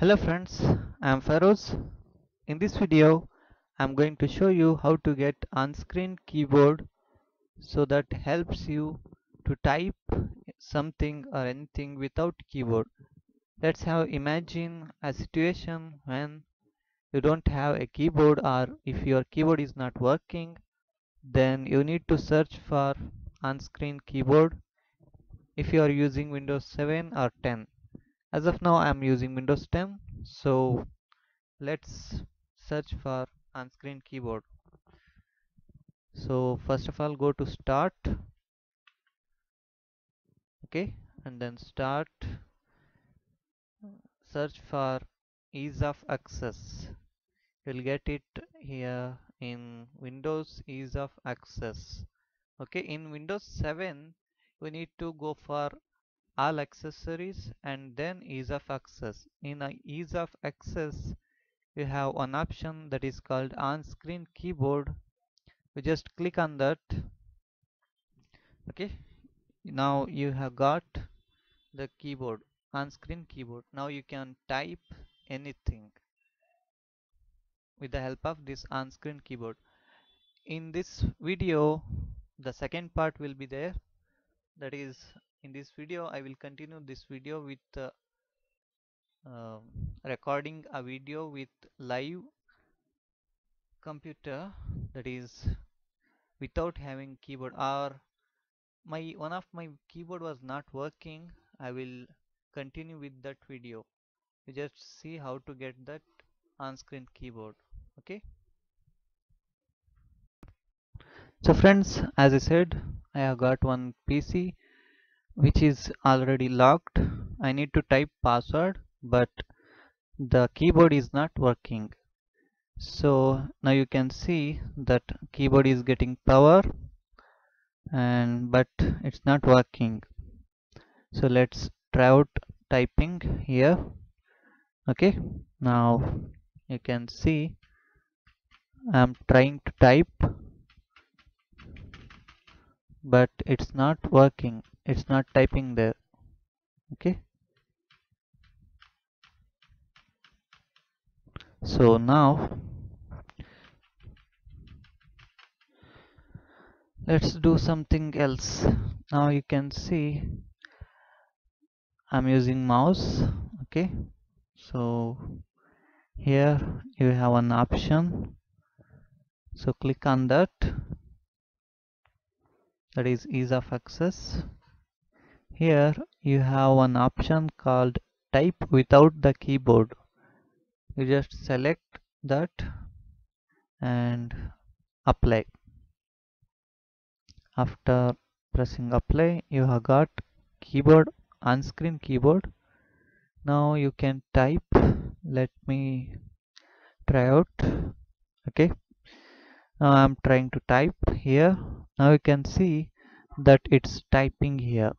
Hello friends, I am Feroz. In this video, I am going to show you how to get on-screen keyboard so that helps you to type something or anything without keyboard. Let's have imagine a situation when you don't have a keyboard or if your keyboard is not working then you need to search for on-screen keyboard if you are using Windows 7 or 10 as of now I'm using Windows 10 so let's search for on-screen keyboard. So first of all go to start. Okay and then start. Search for ease of access. You'll get it here in Windows ease of access. Okay in Windows 7 we need to go for all accessories and then ease of access. In ease of access you have one option that is called on-screen keyboard. We just click on that. Okay. Now you have got the keyboard on-screen keyboard. Now you can type anything with the help of this on-screen keyboard. In this video the second part will be there. That is in this video I will continue this video with uh, uh, recording a video with live computer that is without having keyboard or my one of my keyboard was not working. I will continue with that video. You just see how to get that on-screen keyboard okay? So friends as I said I have got one PC which is already locked. I need to type password but the keyboard is not working. So now you can see that keyboard is getting power and but it's not working. So let's try out typing here. Okay now you can see I'm trying to type but it's not working it's not typing there okay? So now let's do something else. Now you can see I'm using mouse okay? So here you have an option. So click on that. That is ease of access here you have an option called type without the keyboard. You just select that and apply. After pressing apply you have got keyboard on-screen keyboard. Now you can type. Let me try out. Okay. Now I'm trying to type here. Now you can see that it's typing here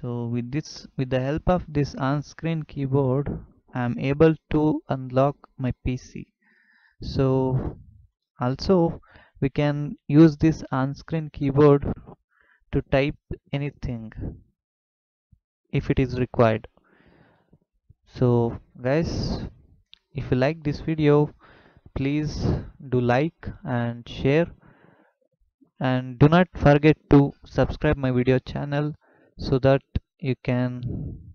so with this with the help of this on-screen keyboard I am able to unlock my PC so also we can use this on-screen keyboard to type anything if it is required. So guys if you like this video please do like and share. And do not forget to subscribe my video channel so that you can